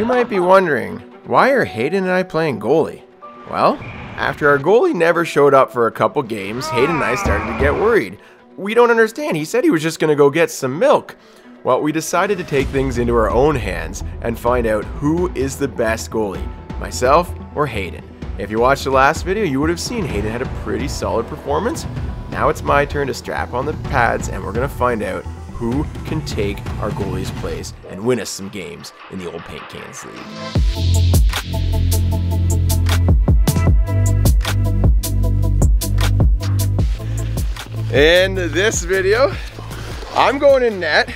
You might be wondering, why are Haden and I playing goalie? Well, after our goalie never showed up for a couple games, Haden and I started to get worried. We don't understand. He said he was just to go get some milk. Well, we decided to take things into our own hands and find out who is the best goalie, myself or Haden. If you watched the last video, you would have seen Haden had a pretty solid performance. Now it's my turn to strap on the pads and we're to find out who can take our goalie's place and win us some games in the old paint cans league. In this video, I'm going in net.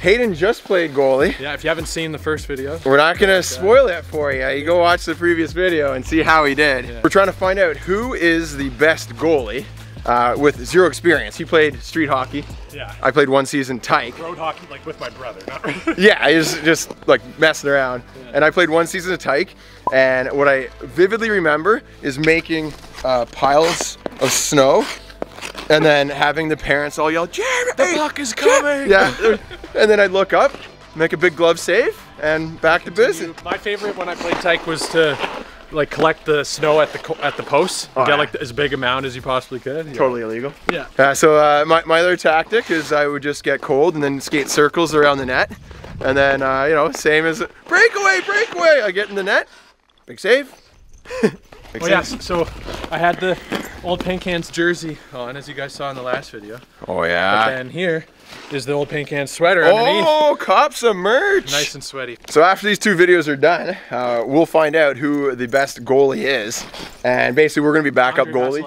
Haden just played goalie. Yeah, if you haven't seen the first video. We're not gonna uh, spoil it for you. You go watch the previous video and see how he did. Yeah. We're trying to find out who is the best goalie uh, with zero experience. He played street hockey. Yeah. I played one season tyke. Road hockey, like with my brother, not yeah, he was just like messing around. Yeah. And I played one season of tyke. And what I vividly remember is making uh, piles of snow and then having the parents all yell, Jeremy! The puck is coming! Yeah. and then I'd look up, make a big glove save, and back to business. My favorite when I played tyke was to like collect the snow at the at the posts, oh, get yeah. like as big amount as you possibly could. Totally illegal. Yeah. Uh, so uh, my, my other tactic is I would just get cold and then skate circles around the net, and then uh, you know same as breakaway, breakaway. I get in the net, big save. big oh yeah. So I had the old paint cans jersey on, as you guys saw in the last video. Oh yeah. Then here is the old paint can sweater underneath. Oh, cop some merch. Nice and sweaty. So after these two videos are done, uh, we'll find out who the best goalie is. And basically we're gonna be backup goalie.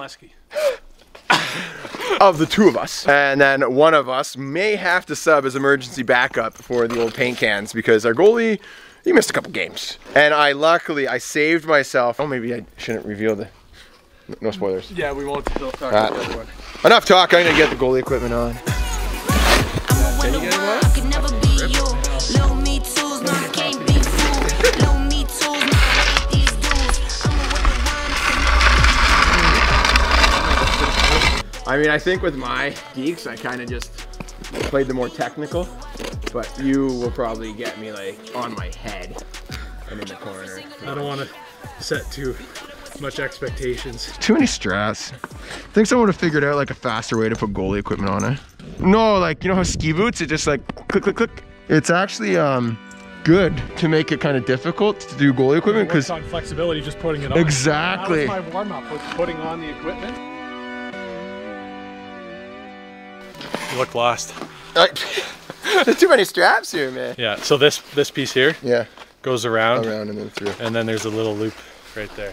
of the two of us. And then one of us may have to sub as emergency backup for the old paint cans because our goalie, he missed a couple games. And I luckily, I saved myself. Oh, maybe I shouldn't reveal the, no spoilers. Yeah, we won't talk about the other one. Enough talk, I'm gonna get the goalie equipment on. Can you get I mean, I think with my geeks, I kind of just played the more technical, but you will probably get me like on my head and in the corner. I don't want to set too much expectations. Too many stress. I think someone would have figured out like a faster way to put goalie equipment on it. No, like, you know how ski boots, it just like click, click, click. It's actually um, good to make it kind of difficult to do goalie equipment because on flexibility just putting it on. Exactly. That was my warm up was putting on the equipment. You look lost. There's too many straps here, man. Yeah. So this this piece here. Yeah. Goes around. Around and then through. And then there's a little loop right there.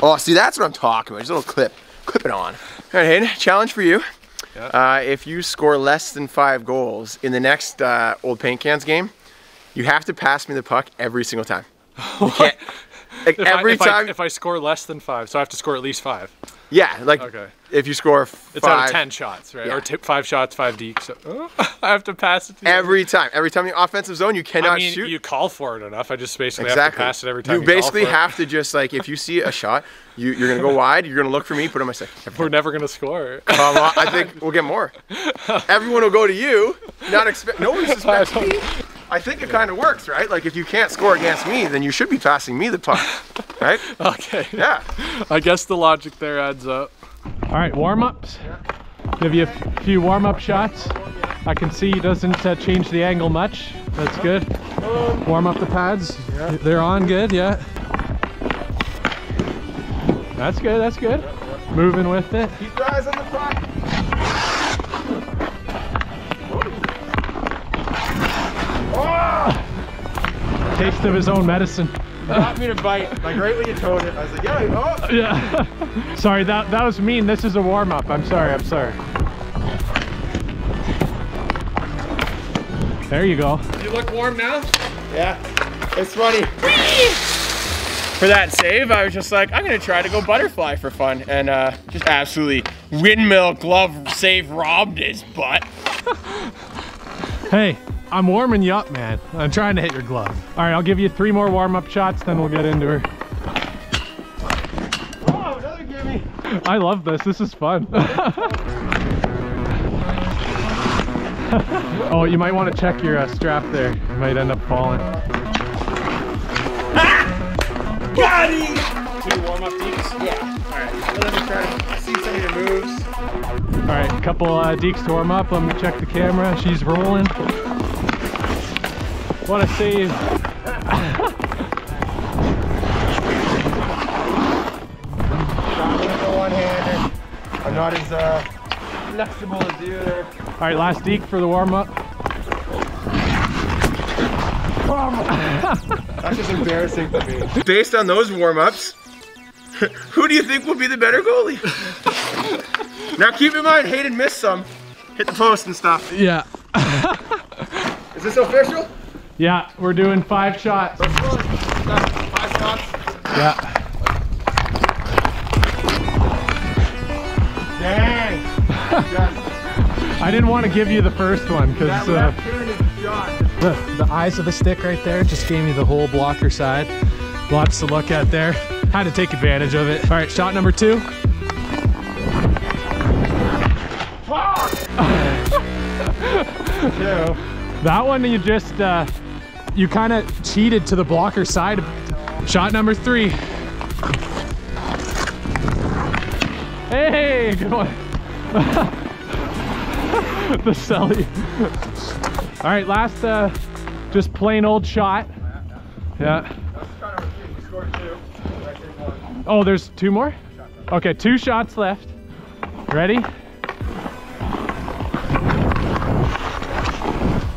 Oh, see, that's what I'm talking about. Just a little clip. Clip it on. All right, Haden, challenge for you. Yeah. Uh, if you score less than five goals in the next uh, Old Paint Cans game, you have to pass me the puck every single time. Like if every I, if time. I, if I score less than five, so I have to score at least five. Yeah, like okay. if you score five. It's out of ten shots, right? Yeah. Or five shots, five deep. So oh, I have to pass it. To every you. time. Every time the offensive zone, you cannot I mean, shoot. You call for it enough. I just basically exactly. have to pass it every time. You, you basically have to just like if you see a shot, you, you're gonna go wide. You're gonna look for me. Put on my second. We're never gonna score. Um, I think we'll get more. Everyone will go to you. Not expect. No one suspects me. I think it kind of works, right? Like if you can't score against me, then you should be passing me the puck, right? okay. Yeah. I guess the logic there adds up. All right, warm-ups. Give you a few warm-up shots. I can see he doesn't uh, change the angle much. That's good. Warm up the pads. They're on good, yeah. That's good, that's good. Moving with it. Keep your eyes on the puck. Taste of his own medicine. Got me to bite. Like right when you told it, I was like, yeah, oh. Yeah. sorry, that that was mean. This is a warm up. I'm sorry. I'm sorry. There you go. You look warm now? Yeah. It's funny. For that save, I was just like, I'm gonna try to go butterfly for fun, and uh, just absolutely windmill glove save robbed his butt. hey, I'm warming you up, man. I'm trying to hit your glove. All right, I'll give you three more warm-up shots, then we'll get into her. Oh, another gimme. I love this. This is fun. oh, you might want to check your uh, strap there. You might end up falling. Got him! Two warm-up deeks? Yeah. Alright. Let me try to see some of your moves. Alright, couple uh, deeks to warm up. Let me check the camera. She's rolling. What a save. I'm gonna go one-handed. I'm not as uh, flexible as you there. Alright, last deek for the warm-up. That's just embarrassing for me. Based on those warm-ups, who do you think will be the better goalie? now keep in mind, Haden missed some. Hit the post and stuff. Yeah. Is this official? Yeah, we're doing five shots. Five shots. Yeah. Dang. yes. I didn't want to give you the first one because uh, the, the eyes of the stick right there just gave me the whole blocker side. Lots to look at there. Had to take advantage of it. All right, shot number two. Two. That one you just, uh, you kind of cheated to the blocker side. Shot number three. Hey, good one. the celly. All right, last, uh, just plain old shot. Yeah. Score two. I take one. Oh, there's two more? Okay, two shots left. Ready?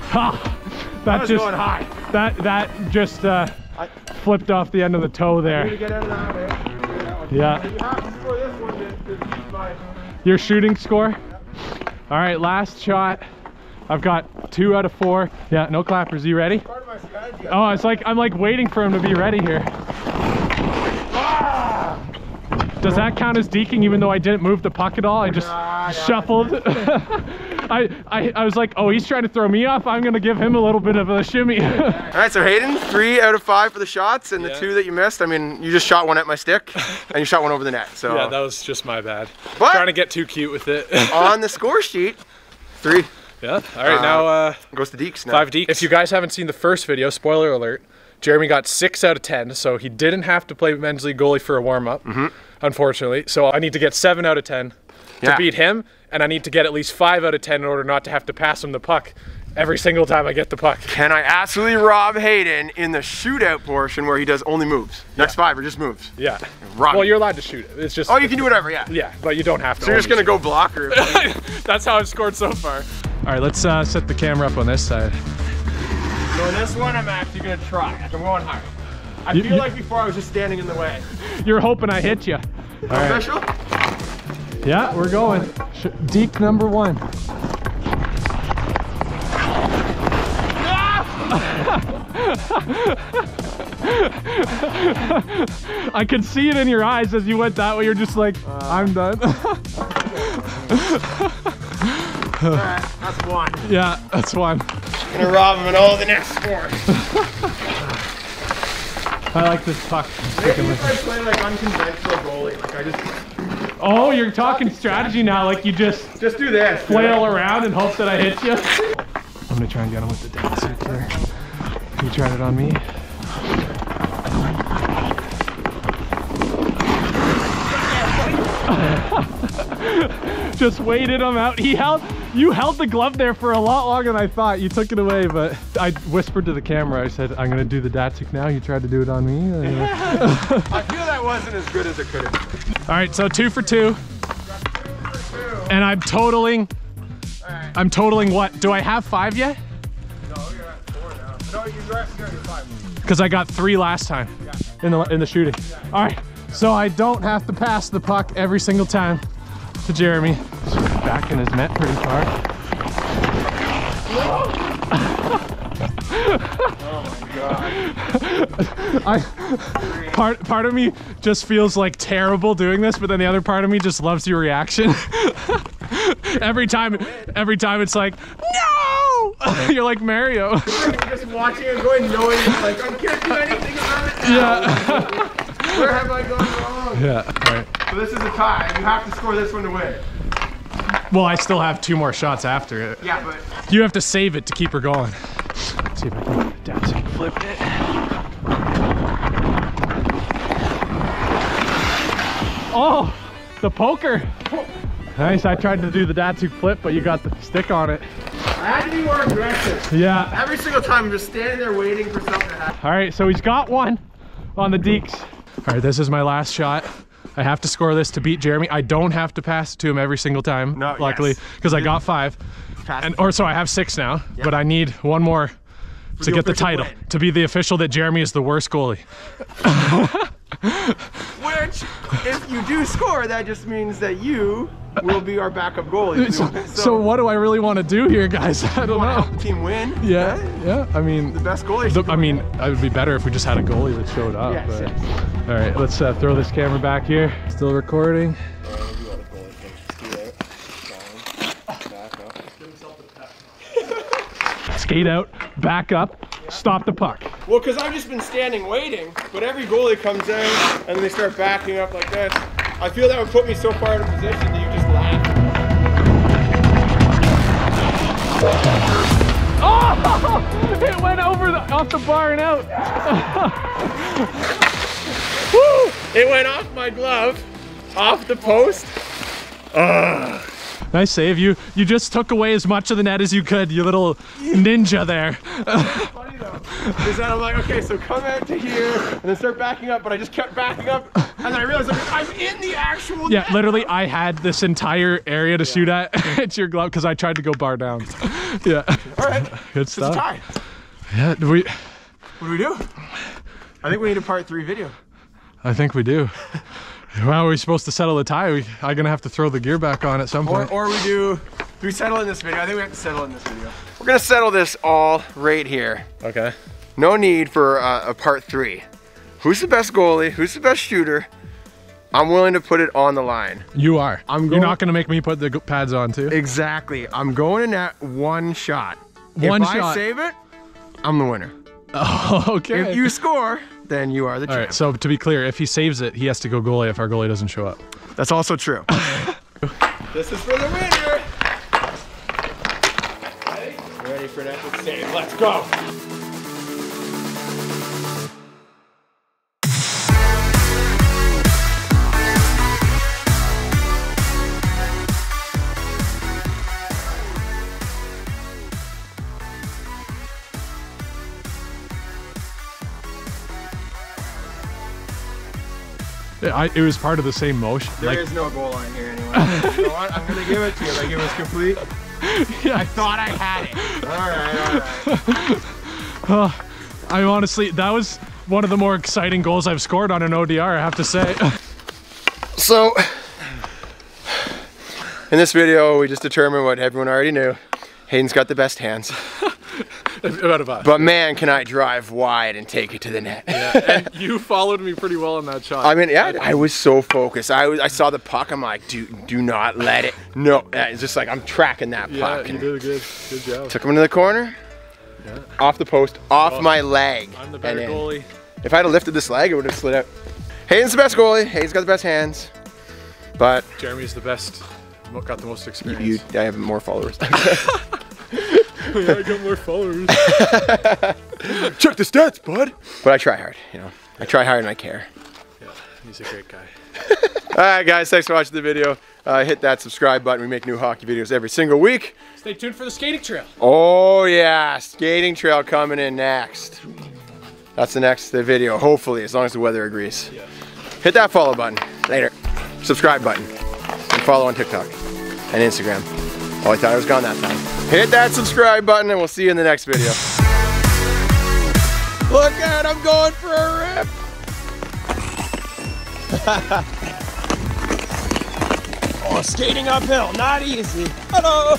Ha! That was just going high. That that just uh, I- flipped off the end of the toe there. of that way. That one. Yeah. You have to score this one to, to beat my. Your shooting score? All right, last shot. I've got two out of four. Yeah, no clappers. You ready? Part of my. Oh, it's like I'm like waiting for him to be ready here. Ah! Does that count as deking even though I didn't move the puck at all? I just nah. shuffled. I, I I was like, oh, he's trying to throw me off. I'm gonna give him a little bit of a shimmy. All right, so Haden, three out of five for the shots, and the two that you missed. I mean, you just shot one at my stick, and you shot one over the net. So Yeah, that was just my bad. But- Trying to get too cute with it. on the score sheet, three yeah. All right, now uh, goes to Deeks now. five deeks. If you guys haven't seen the first video, spoiler alert, Jeremy got six out of ten, so he didn't have to play men's league goalie for a warm up, unfortunately. So I need to get seven out of ten to beat him, and I need to get at least five out of ten in order not to have to pass him the puck every single time I get the puck. Can I absolutely rob Haden in the shootout portion where he does only moves? Next five are just moves. Yeah. Rob Well, me. you're allowed to shoot it. It's just. Oh, you can do whatever, yeah. Yeah, but you don't have to. So you're just gonna go blocker. That's how I've scored so far. All right, let's uh, set the camera up on this side. So in this one, I'm actually gonna try. I'm going hard. I You- feel you- like before I was just standing in the way. You're hoping I hit you. All right. Official? Yeah, we're going. Sh- Deke number one. I could see it in your eyes as you went that way. You're just like, uh, I'm done. Alright, that's one. yeah, that's one. Gonna rob him in all the next four. I like this puck. Maybe if I play like unconventional goalie, like I just Oh, you're talking strategy now. Like you just just do this. flail around and hope that I hit you. I'm gonna try and get him with the there. You tried it on me. Just waited him out. He held, you held the glove there for a lot longer than I thought. You took it away, but I whispered to the camera. I said, "I'm gonna do the Datsyuk now." You tried to do it on me. Uh, I feel that wasn't as good as it could have been. All right, so two for two, and I'm totaling. I'm totaling what? Do I have five yet? No, you're at four now. No, you're at you're at five. Because I got three last time in the in the shooting. All right, so I don't have to pass the puck every single time to Jeremy. Back in his net pretty far. I part part of me just feels like terrible doing this, but then the other part of me just loves your reaction. every time, every time it's like, no! You're like Mario. You're just watching and going, knowing like I can't do anything about it. yeah. Where have I gone wrong? Yeah. All right. So this is a tie. You have to score this one to win. Well, I still have two more shots after it. Yeah, but You have to save it to keep her going. Let's see if I can down so I can flip it. Oh, the poker. Nice. I tried to do the Datsyuk flip, but you got the stick on it. I had to be more aggressive. Yeah. Every single time I'm just standing there waiting for something to happen. All right, so he's got one on the deeks. All right, this is my last shot. I have to score this to beat Jeremy. I don't have to pass it to him every single time, No, luckily, yes. because I got five. And or so I have six now, but I need one more to the get the title, win. to be the official that Jeremy is the worst goalie. Which, if you do score, that just means that you will be our backup goalie. So, so what do I really want to do here, guys? I don't know. help the team win? Yeah, yeah. I mean, The best goalie. the- I mean, in. it would be better if we just had a goalie that showed up. Yes, but- yes. All right, let's uh, throw this camera back here. Still recording. Skate out, back up, stop the puck. Well, because I've just been standing waiting, but every goalie comes in and they start backing up like this. I feel that would put me so far out of position that you just laugh. Oh! It went over the, off the bar and out. Woo! It went off my glove, off the post. Nice save. You you just took away as much of the net as you could, you little ninja there. Is that I'm like, okay, so come out to here and then start backing up, but I just kept backing up, and then I realized like, I'm in the actual. Yeah, net. literally, I had this entire area to shoot at. it's your glove because I tried to go bar down. Yeah, All right, good stuff. it's stuff. time. Yeah, do we. What do we do? I think we need a part three video. I think we do. Well, are we supposed to settle the tie? We, I'm gonna have to throw the gear back on at some Or, point. or we do, do we settle in this video? I think we have to settle in this video. We're gonna settle this all right here. Okay. No need for uh, a part three. Who's the best goalie? Who's the best shooter? I'm willing to put it on the line. you are. I'm You're not gonna make me put the pads on too. Exactly. I'm going in that one shot. One shot. if I save it, I'm the winner. okay. If you score, then you are the All champ. right. So to be clear, if he saves it, he has to go goalie if our goalie doesn't show up. That's also true. this is for the winner. Ready? Ready for an epic save. Let's go. I, it was part of the same motion. There like, is no goal line here anyway. you know what? I'm gonna give it to you. Like it was complete. yeah, I thought I had it. All right, all right. Uh, I honestly, that was one of the more exciting goals I've scored on an ODR. I have to say. So, in this video, we just determined what everyone already knew. Haden's got the best hands. About a bus. But man, can I drive wide and take it to the net. and you followed me pretty well on that shot. I mean, yeah, I was so focused. I was, I saw the puck. I'm like, do, do not let it. No, uh, it's just like I'm tracking that yeah, puck. you did a good, good job. Took him into the corner. Yeah. Off the post, off my leg. I'm the better goalie. If I had lifted this leg, it would have slid out. Haden's the best goalie. Haden's got the best hands. But Jeremy's the best. Got the most you, experience. I have more followers. yeah, I got more followers. Check the stats, bud. But I try hard, you know. I try hard and I care. Yeah, he's a great guy. All right, guys, thanks for watching the video. Uh, hit that subscribe button. We make new hockey videos every single week. Stay tuned for the skating trail. Oh yeah, skating trail coming in next. That's the next uh, video, hopefully, as long as the weather agrees. Hit that follow button. Later. Subscribe button. And follow on TikTok and Instagram. Oh, I thought I was gone that time. Hit that subscribe button and we'll see you in the next video. Look out, I'm going for a rip. oh, skating uphill, not easy. Hello.